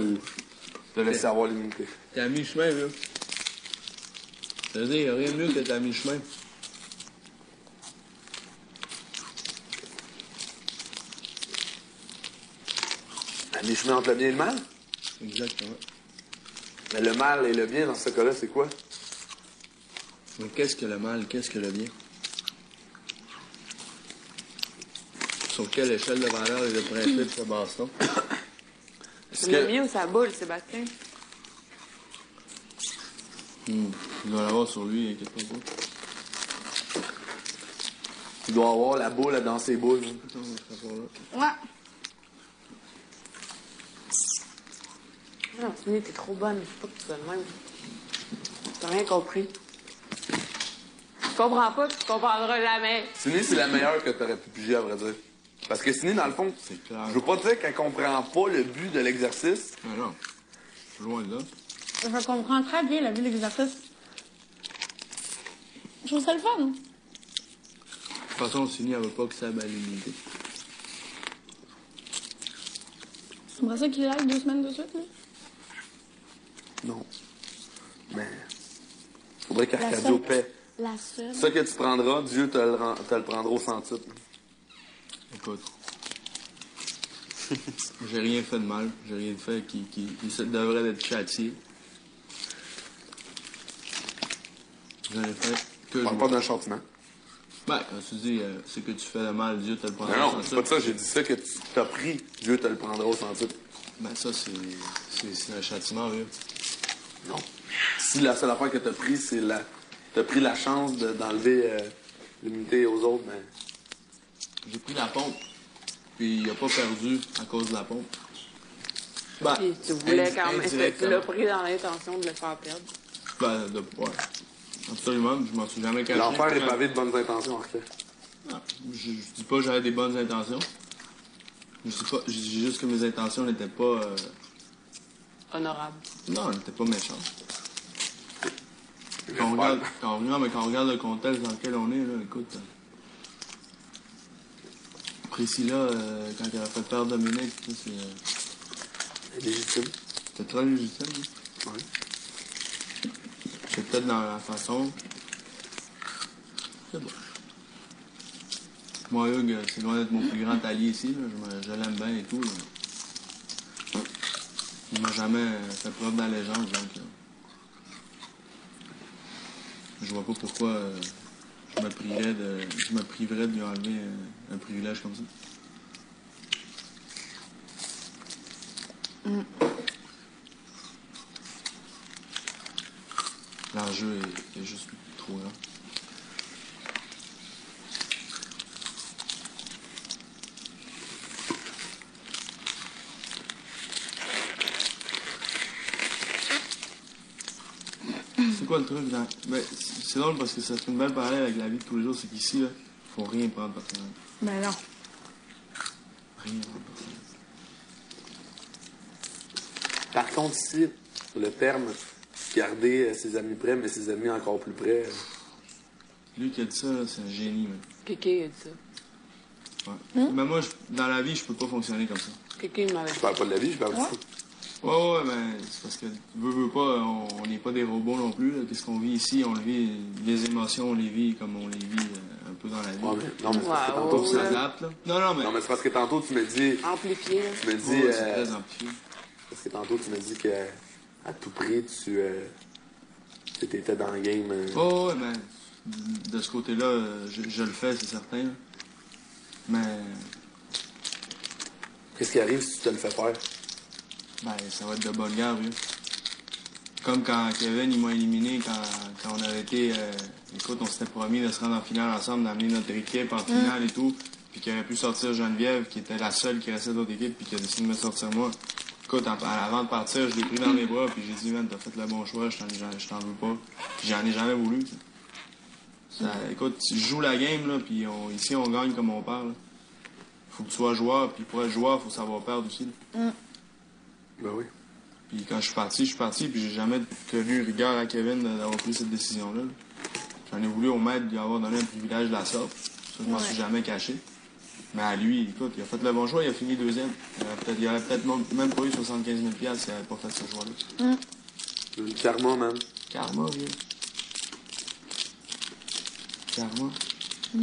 ou de laisser avoir l'immunité. T'es à mi-chemin, là. Je veux dire, y a rien de mieux que t'es à mi-chemin. À mi-chemin entre le bien et le mal? Exactement. Mais le mal et le bien dans ce cas-là, c'est quoi? Mais qu'est-ce que le mal? Qu'est-ce que le bien? Sur quelle échelle de valeur et de principe se base-t-on? Est-ce Le que... mien ou sa boule, Sébastien? Hmm. Il doit l'avoir sur lui, inquiète pas. Il doit avoir la boule dans ses boules. Ouais. Non, Cindy, t'es trop bonne. Faut pas que tu sois de même. T'as rien compris. Tu comprends pas, tu comprendras jamais. Sydney, c'est la meilleure que t'aurais pu piger, à vrai dire. Parce que Sydney, dans le fond, clair. je veux pas dire qu'elle comprend pas le but de l'exercice. Ah non. Loin de là. Je comprends très bien la vie de l'exercice. Je trouve ça le fun. De toute façon, Cindy, elle veut pas que ça aille à l'immunité. C'est pour ça qu'il est là deux semaines de suite, lui. Non. Mais. Faudrait qu'Arcadio paie. La seule. Ça que tu prendras, Dieu te le, rend- te le prendra au centuple. Écoute. J'ai rien fait de mal. J'ai rien fait qui, qui, qui se- devrait être châtié. J'en ai fait que je parle pas d'un châtiment. Ben, quand tu dis euh, c'est que tu fais de mal, Dieu te le prendra. Non, sans non, c'est pas de ça, j'ai dit ça que tu t'as pris, Dieu te le prendra au centuple. Ben, ça, c'est, un châtiment, oui. Non. Si la seule affaire que t'as pris, c'est la. T'as pris la chance de- d'enlever euh, l'immunité aux autres, mais. J'ai pris la pompe. Puis il a pas perdu à cause de la pompe. Ben, Puis tu voulais quand même. Tu l'as pris dans l'intention de le faire perdre. Ben, de, ouais. Absolument, je m'en suis jamais caché. L'enfer est pavé de bonnes intentions, en fait. Ah, Je, je dis pas que j'avais des bonnes intentions. Je dis pas, je dis juste que mes intentions n'étaient pas, euh, Honorable. non, elles n'étaient pas méchantes. Quand on, regarde, quand, on, mais quand on regarde le contexte dans lequel on est, là, écoute. Priscilla, euh, quand elle a fait perdre Dominique, c'est, euh, Légitime. c'était très légitime. hein. Oui. C'est peut-être dans la façon. C'est bon. Moi, Hugues, c'est loin d'être mon plus grand allié ici. Là. Je, me- je l'aime bien et tout. là. Il m'a jamais fait preuve d'allégeance, donc. euh, je vois pas pourquoi euh, je, me priverais de, je me priverais de lui enlever un privilège comme ça. L'enjeu est, est juste trop grand. C'est quoi le truc dans... Ben, c'est drôle parce que ça fait une belle parallèle avec la vie de tous les jours, c'est qu'ici, là, faut rien prendre personnel. Ben non. Rien prendre personnel. Par contre, ici, le terme garder euh, ses amis près, mais ses amis encore plus près. Lui qui a dit ça, là, c'est un génie, man. Kéké a dit ça. Ouais. Mais moi, je- dans la vie, je peux pas fonctionner comme ça. Kéké m'avait Je parle pas de la vie, je parle Ouais. du foot. Ouais, ouais, mais c'est parce que, veux, veux pas, on n'est pas des robots non plus. là. Qu'est-ce qu'on vit ici? On le vit, les émotions, on les vit comme on les vit euh, un peu dans la vie. Ouais, mais- non, mais c'est parce que tantôt, tu- s'adapte, là. Non, non, mais. Non, mais c'est parce que tantôt, tu me dis. Amplifié, là. Tu me dis. Ouais, c'est euh, très amplifié. parce que tantôt, tu me dis que à tout prix, tu. Euh, tu étais dans le game. euh, Oh, ouais, mais de ce côté-là, euh, je, je le fais, c'est certain. là. Mais, Qu'est-ce qui arrive si tu te le fais faire? Ben, ça va être de bonne guerre, vieux. Comme quand Kevin, il m'a éliminé quand, quand on avait été. euh, écoute, on s'était promis de se rendre en finale ensemble, d'amener notre équipe en finale et tout. Puis qu'il aurait pu sortir Geneviève, qui était la seule qui restait de notre équipe, puis qui a décidé de me sortir moi. Écoute, avant de partir, je l'ai pris dans mes bras, puis j'ai dit, man, t'as fait le bon choix, je t'en, veux pas. Puis j'en ai jamais voulu. Ça, écoute, tu joues la game, là, puis on- ici, on gagne comme on perd. là. Faut que tu sois joueur, puis pour être joueur, faut savoir perdre aussi. là. Ben oui. Puis quand je suis parti, je suis parti, puis j'ai jamais tenu rigueur à Kevin d'avoir pris cette décision-là. là. J'en ai voulu au maître lui avoir donné un privilège de la sorte. Ça, je m'en Ouais. suis jamais caché. Mais à lui, écoute, il a fait le bon choix, il a fini deuxième. Il aurait peut-être, il aurait peut-être même- pas eu 75 000 piastres s'il n'avait pas fait ce choix-là. Le karma, man. Karma, vieux. Karma.